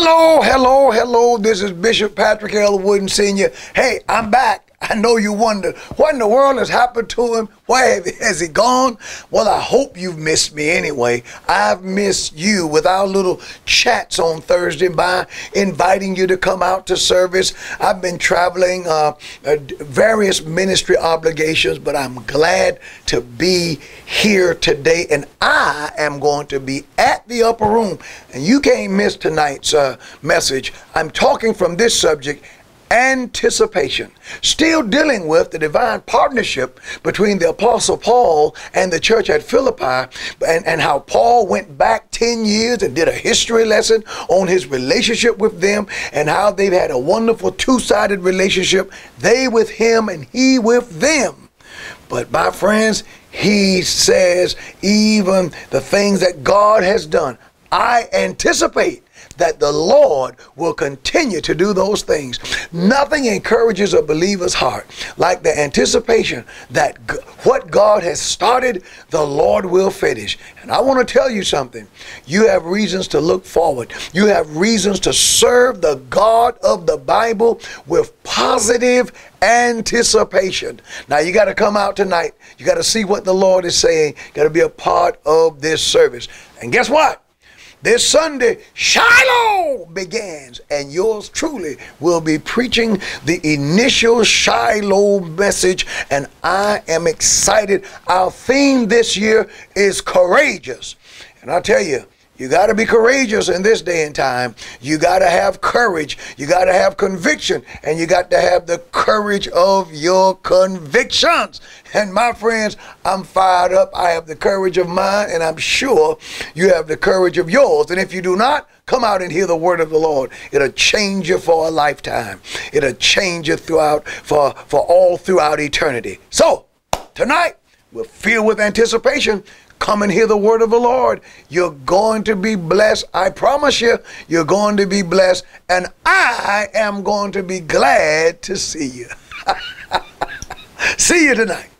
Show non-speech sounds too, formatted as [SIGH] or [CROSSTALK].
Hello, hello, hello. This is Bishop Patrick L. Wooden Sr. Hey, I'm back. I know you wonder what in the world has happened to him. Why has he gone? Well, I hope you've missed me anyway. I've missed you with our little chats on Thursday by inviting you to come out to service. I've been traveling uh, uh, various ministry obligations, but I'm glad to be here today, and I am going to be at the upper room. And you can't miss tonight's uh, message. I'm talking from this subject anticipation. Still dealing with the divine partnership between the Apostle Paul and the church at Philippi, and, and how Paul went back 10 years and did a history lesson on his relationship with them, and how they've had a wonderful two sided relationship, they with him and he with them. But my friends, he says, even the things that God has done, I anticipate that the Lord will continue to do those things. Nothing encourages a believer's heart like the anticipation that what God has started, the Lord will finish. And I want to tell you something. You have reasons to look forward. You have reasons to serve the God of the Bible with positive anticipation. Now you got to come out tonight. You got to see what the Lord is saying. Got to be a part of this service. And guess what? This Sunday, Shiloh begins, and yours truly will be preaching the initial Shiloh message, and I am excited. Our theme this year is courageous. And I tell you, you got to be courageous in this day and time. You got to have courage. You got to have conviction. And you got to have the courage of your convictions. And my friends, I'm fired up. I have the courage of mine, and I'm sure you have the courage of yours. And if you do not, come out and hear the word of the Lord. It'll change you for a lifetime. It'll change you throughout for, for all throughout eternity. So, tonight, we're filled with anticipation Come and hear the word of the Lord. You're going to be blessed. I promise you, you're going to be blessed. And I am going to be glad to see you. [LAUGHS] see you tonight.